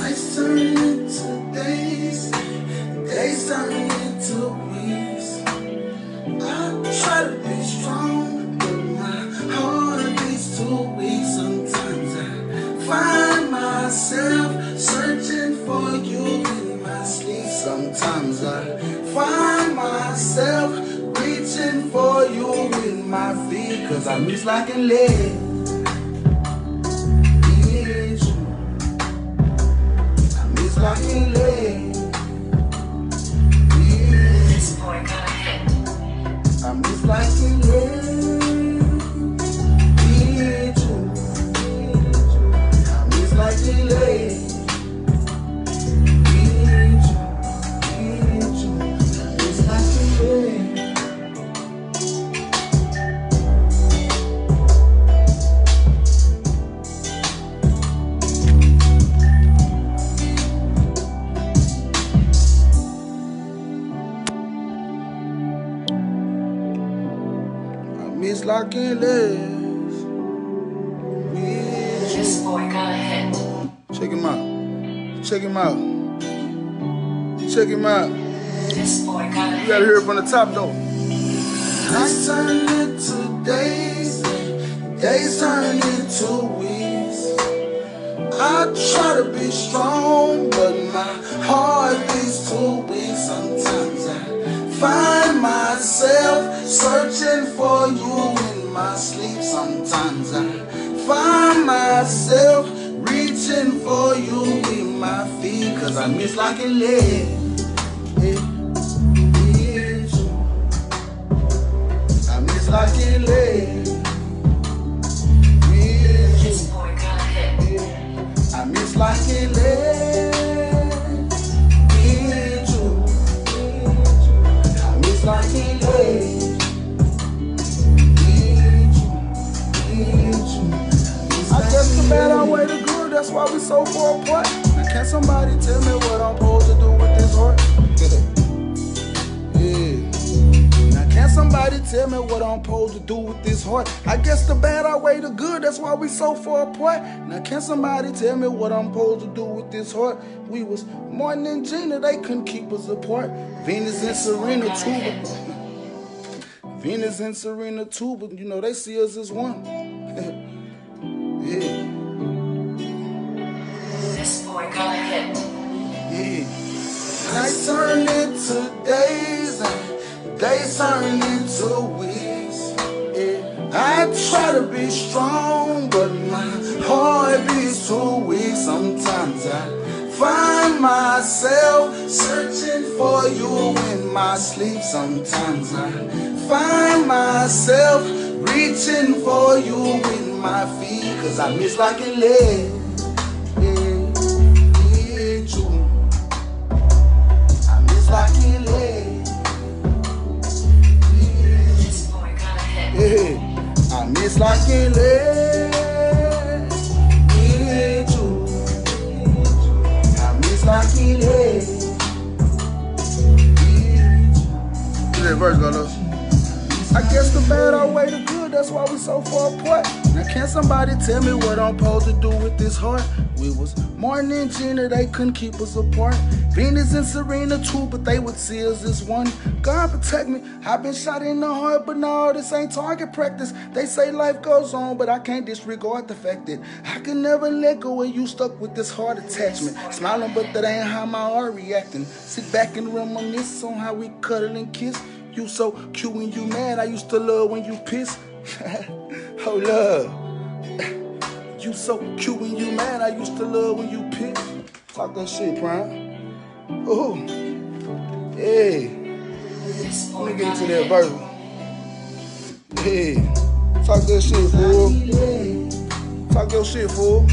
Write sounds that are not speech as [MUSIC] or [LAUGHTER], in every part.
Nights turn into days, days turn into weeks. I try to be strong, but my heart beats too weak. Sometimes I find myself searching for you in my sleep. Sometimes I find myself reaching for you with my feet, cause I miss like a leg. I miss locking legs. With This boy got a hit. Check him out. Check him out. Check him out. This boy got a You gotta hear it from the top though. Nights turn into days, days turn into weeks. I try to be strong, but my heart beats too weak. Sometimes I find myself searching for you in my sleep. Sometimes I find myself reaching for you with my feet, cause I miss like a leg. Tell me what I'm supposed to do with this heart? I guess the bad outweigh the good, that's why we so far apart. Now can somebody tell me what I'm supposed to do with this heart? We was Martin and Gina, they couldn't keep us apart. Venus and Serena too. but- Venus and Serena too, but you know they see us as one. [LAUGHS] yeah. Be strong, but my heart beats too weak. Sometimes I find myself searching for you in my sleep. Sometimes I find myself reaching for you with my feet, cause I miss like a leg. Leg. Yeah. that verse. I guess the bad outweigh the good, that's why we so far apart. Can somebody tell me what I'm supposed to do with this heart? We was Martin and Gina, they couldn't keep us apart. Venus and Serena too, but they would see us as one. God protect me, I've been shot in the heart, but no, this ain't target practice. They say life goes on, but I can't disregard the fact that I can never let go and you stuck with this heart attachment. Smiling, but that ain't how my heart reacting. Sit back and reminisce on how we cuddle and kiss. You so cute when you mad. I used to love when you piss. [LAUGHS] oh love. You so cute when you mad. I used to love when you piss. Talk that shit, Prime. Oh. Hey. Let me get into that verse. Hey. Talk that shit, fool. Talk your shit, fool.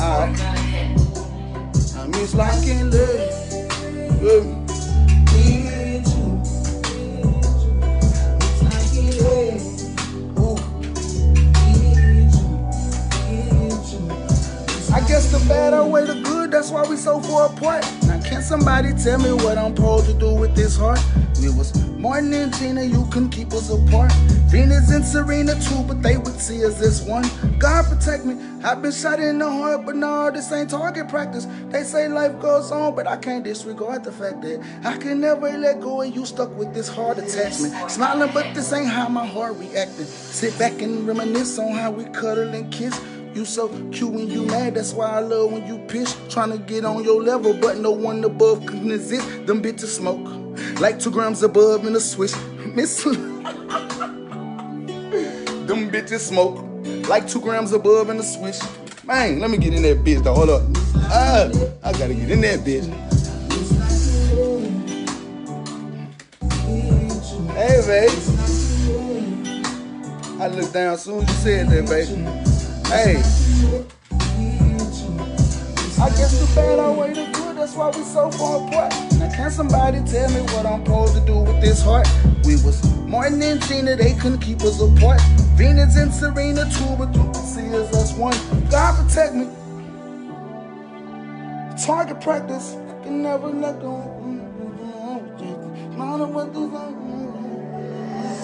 Alright. I miss like in love. We so far apart. Now can somebody tell me what I'm supposed to do with this heart? We was Morning, Gina, you can keep us apart. Venus and Serena too, but they would see us as one. God protect me. I've been shot in the heart, but no, this ain't target practice. They say life goes on, but I can't disregard the fact that I can never let go and you stuck with this hard attachment. Smiling, but this ain't how my heart reacting. Sit back and reminisce on how we cuddle and kiss. You so cute when you mad, that's why I love when you piss. Trying to get on your level, but no one above can exist. Them bitches smoke like two grams above in a swish. [LAUGHS] Miss. [LAUGHS] Them bitches smoke like two grams above in a swish. Man, let me get in that bitch though. Hold up. Ah, I gotta get in that bitch. Hey, babe. I looked down soon as you said that, baby. Hey. I guess the bad outweigh the good, that's why we so far apart. Now can somebody tell me what I'm supposed to do with this heart? We was Martin and Gina, they couldn't keep us apart. Venus and Serena too, but you can see us as one. God protect me. Target practice, I can never let go. Mm-hmm.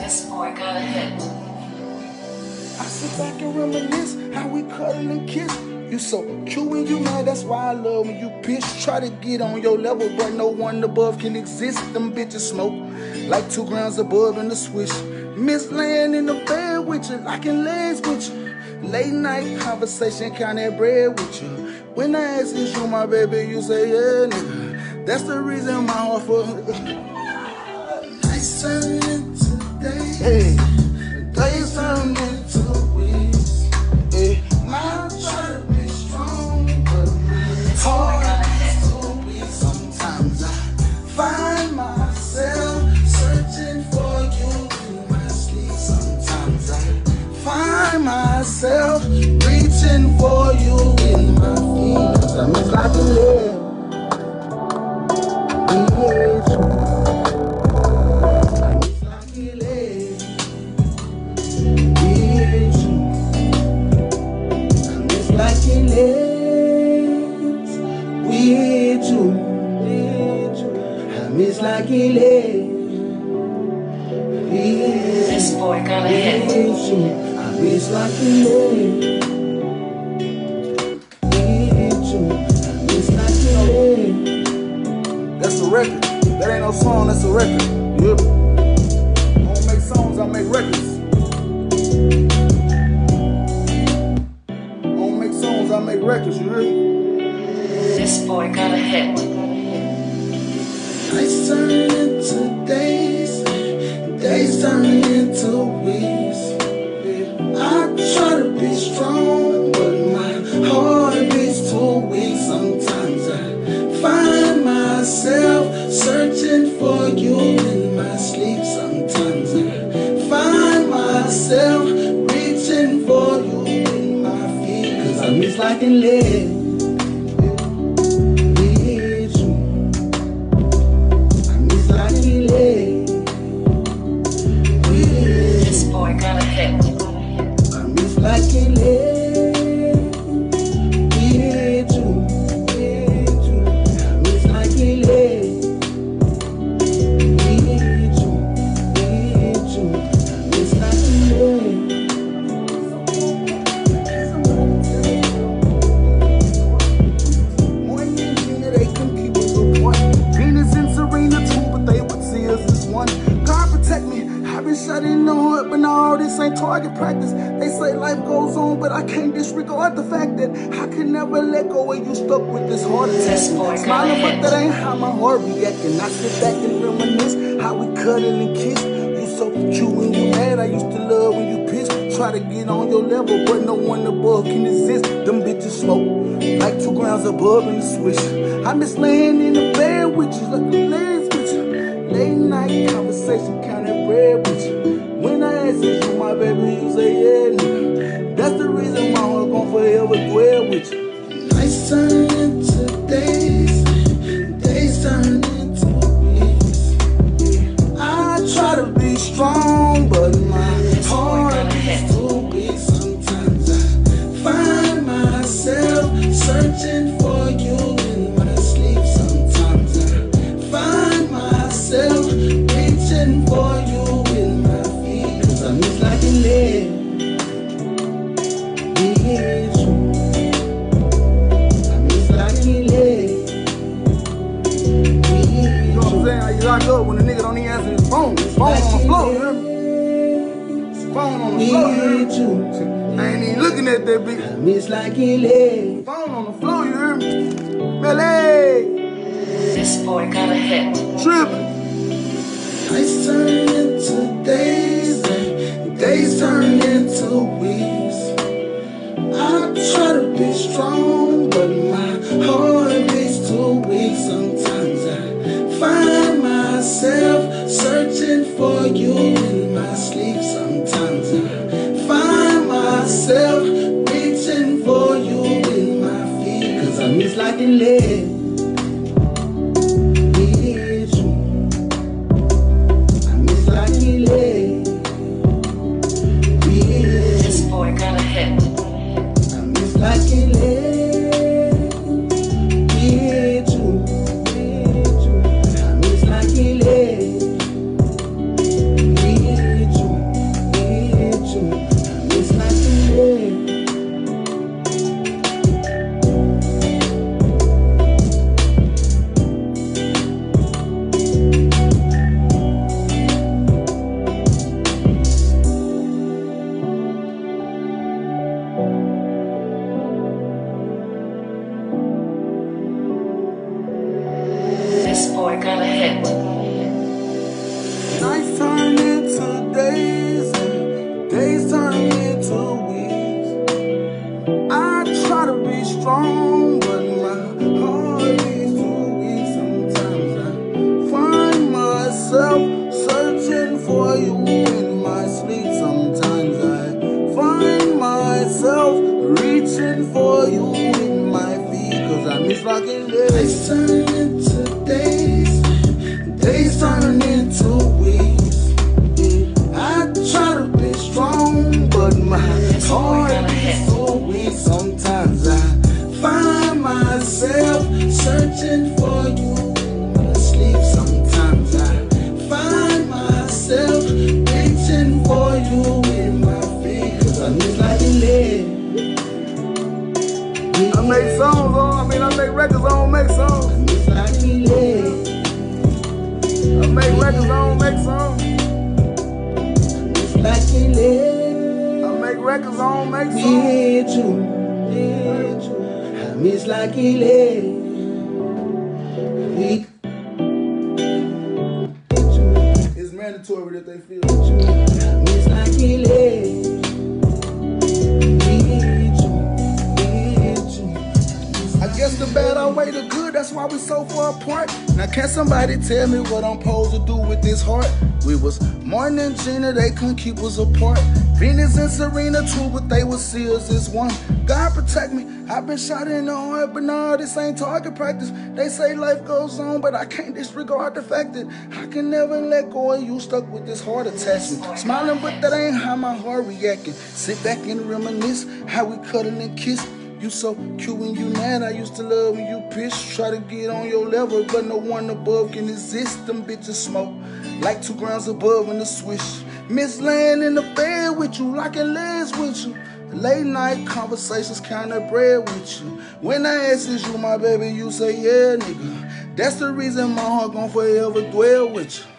This This boy got a hit. I sit back and reminisce how we cuddle and kiss. You so cute when you mad, that's why I love when you piss. Try to get on your level, but no one above can exist. Them bitches smoke like two grams above in the swish. Miss laying in the bed with you, locking legs with you. Late night conversation, count that bread with you. When I ask is you my baby, you say yeah, nigga. That's the reason my heart for. Nights turn into days. Hey, days turn find myself reaching for you in my feet. Sometimes like a live. I miss like it This boy got a hit. I miss like it That's a record. That ain't no song, that's a record. You? I don't make songs, I make records. I don't make songs, I make records, you hear me? This boy got a hit. Nights turn target practice. They say life goes on, but I can't disregard the fact that I can never let go and you stuck with this heart attack. Smiling, but that ain't how my heart reacting. I sit back and reminisce how we cuddle and kiss. You so cute when you mad. I used to love when you pissed. Try to get on your level, but no one above can exist. Them bitches smoke like two grams above in the swish. I miss laying in the bed with you, like the legs with you. Late night conversation, counting bread with you. I my baby, you say yeah. That's the reason my heart gon' forever dwell with you. Nights turn Phone on the floor. You hear me? I ain't even looking at that bitch. I miss like it is. Phone on the floor. You hear me? Billy. This boy got a hit. Tripping. Nights turn into days and days turn into weeks. I try to be strong, but my heart is too weak. Sometimes I find myself. I This boy got a hit. Nights turn into days and days turn into weeks. I try to be strong, but my heart. Sometimes I find myself searching for you in my sleep. Sometimes I find myself reaching for you in my feet. Cause I miss rocking days. I make songs on, I mean, I make records, I don't make songs. I make records, I don't make songs. I make records, I don't make songs. I miss like it It's mandatory that they feel why we so far apart. Now can somebody tell me what I'm supposed to do with this heart? We was Martin and Gina, they couldn't keep us apart. Venus and Serena, true, but they was seals as one. God protect me, I've been shot in the heart, but nah, this ain't target practice. They say life goes on, but I can't disregard the fact that I can never let go of you, stuck with this heart attachment. Smiling, but that ain't how my heart reacting. Sit back and reminisce how we cuddle and kiss. You so cute when you mad. I used to love when you piss. Try to get on your level, but no one above can exist. Them bitches smoke like two grounds above in the swish. Miss laying in the bed with you, locking legs with you. Late night conversations kinda bread with you. When I ask you my baby, you say yeah, nigga. That's the reason my heart gon' forever dwell with you.